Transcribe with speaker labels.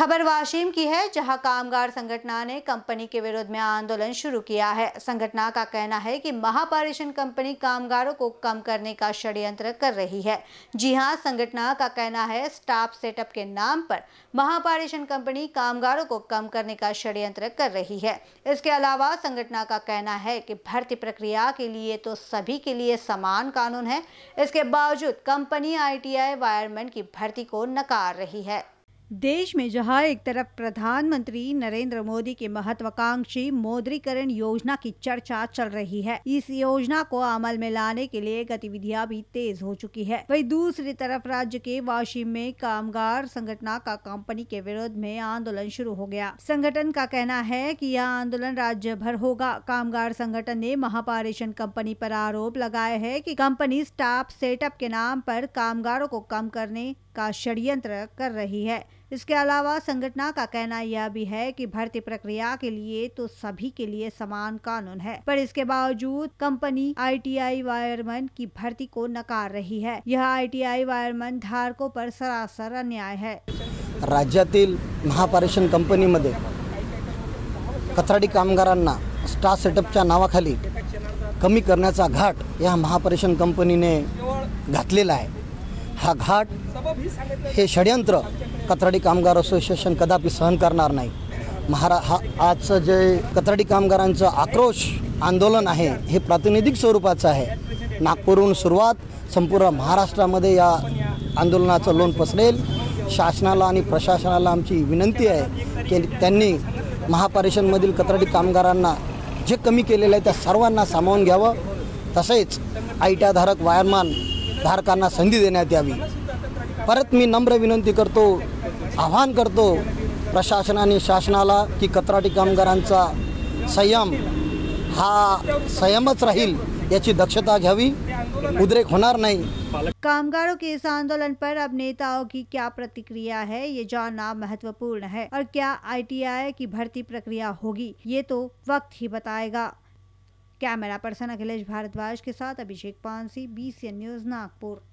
Speaker 1: खबर वाशिम की है, जहाँ कामगार संगठना ने कंपनी के विरोध में आंदोलन शुरू किया है। संगठना का कहना है कि महापारेषण कंपनी कामगारों को कम करने का षड्यंत्र कर रही है। जी हाँ, संगठना का कहना है, स्टाफ सेटअप के नाम पर महापारेषण कंपनी कामगारों को कम करने का षड्यंत्र कर रही है। इसके अलावा संगठना का कहना है कि भर्ती प्रक्रिया के लिए तो सभी के लिए समान कानून है। इसके बावजूद कंपनी आईटीआई वायरमैन की भर्ती को नकार रही है। देश में जहाँ एक तरफ़ प्रधानमंत्री नरेंद्र मोदी की महत्वाकांक्षी मोद्रीकरण योजना की चर्चा चल रही है, इस योजना को अमल में लाने के लिए गतिविधियाँ भी तेज हो चुकी है। वहीं दूसरी तरफ़ राज्य के वाशिम में कामगार संगठना का कंपनी के विरोध में आंदोलन शुरू हो गया। संगठन का कहना है कि यह आंदोलन राज्य भर होगा। कामगार संगठन ने महापारेषण कंपनी पर आरोप लगाया है कि कंपनी स्टाफ सेटअप के नाम पर कामगारों को कम करने का षड्यंत्र कर रही है। इसके अलावा संगठना का कहना यह भी है कि भर्ती प्रक्रिया के लिए तो सभी के लिए समान कानून है, पर इसके बावजूद कंपनी आईटीआई वायरमैन की भर्ती को नकार रही है। यह आईटीआई वायरमैन धारकों पर सरासर अन्याय है।
Speaker 2: राज्यातील महापारेषण कंपनीमध्ये कत्राडी कामगारांना स्टार सेटअपच्या नावाखाली कमी करण्याचा घाट या महापारेषण कंपनीने घातलेला आहे. हा घाट हे षडयंत्र कत्राडी कामगार असोसिएशन कदापि सहन करणार नाही. महारा हा आजचं जे कत्राडी कामगारांचं आक्रोश आंदोलन आहे हे प्रातिनिधिक स्वरूपाचं आहे. नागपूरहून सुरुवात संपूर्ण महाराष्ट्रामध्ये या आंदोलनाचं लोन पसरेल. शासनाला आणि प्रशासनाला आमची विनंती आहे की त्यांनी महापरिषदमधील कत्राडी कामगारांना जे कमी केलेलं आहे त्या सर्वांना सामावून घ्यावं. तसेच आयट्याधारक वायरमान धारकांना संधी देण्यात यावी. परत मी नम्र विनंती करतो, आव्हान करतो प्रशासन आणि शासनाला की कत्राटी कामगारांचा संयम, हा संयमच राहील याची दक्षता घ्यावी. उद्रेक होणार नहीं.
Speaker 1: कामगारों के इस आंदोलन पर अब नेताओं की क्या प्रतिक्रिया है, ये जानना महत्वपूर्ण है। और क्या आईटीआई की भर्ती प्रक्रिया होगी, ये तो वक्त ही बताएगा। कैमरा पर्सन अखिलेश भारद्वाज के साथ अभिषेक पानसी बी न्यूज़ नागपुर।